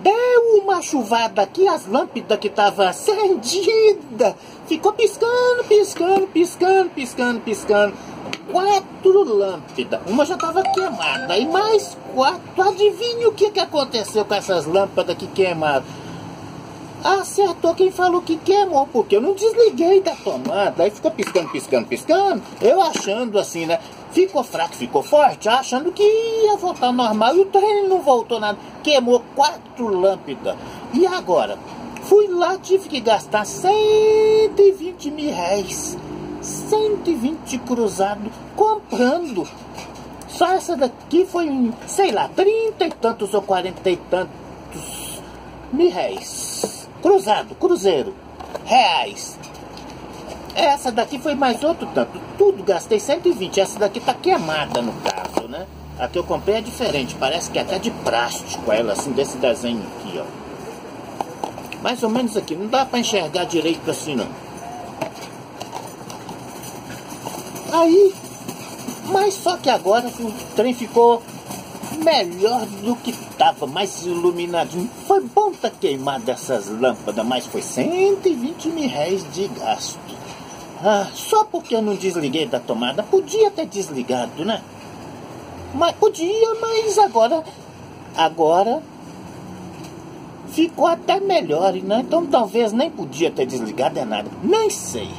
Deu uma chuvada aqui, as lâmpadas que estavam acendidas ficou piscando, piscando, piscando, piscando, piscando. Quatro lâmpadas. Uma já estava queimada. E mais quatro. Adivinha o que, que aconteceu com essas lâmpadas que queimaram? Acertou quem falou que queimou, porque eu não desliguei da tomada. Aí ficou piscando, piscando, piscando. Eu achando assim, né? Ficou fraco, ficou forte, achando que ia voltar normal. E o trem não voltou nada. Queimou quatro lâmpadas. E agora? Fui lá, tive que gastar 120 mil reais. 120 cruzado comprando. Só essa daqui foi, sei lá, 30 e tantos ou 40 e tantos mil reais. Cruzado, cruzeiro, reais. Essa daqui foi mais outro tanto. Tudo gastei 120. Essa daqui tá queimada no caso, né? A que eu comprei é diferente. Parece que é até de plástico ela, assim, desse desenho aqui, ó. Mais ou menos aqui. Não dá pra enxergar direito assim, não. Aí, mas só que agora o trem ficou melhor do que estava, mais iluminadinho. Foi bom ter queimado essas lâmpadas, mas foi 120 mil reais de gasto. Ah, só porque eu não desliguei da tomada, podia ter desligado, né? Mas podia, mas agora, agora ficou até melhor, né? Então talvez nem podia ter desligado é nada, nem sei.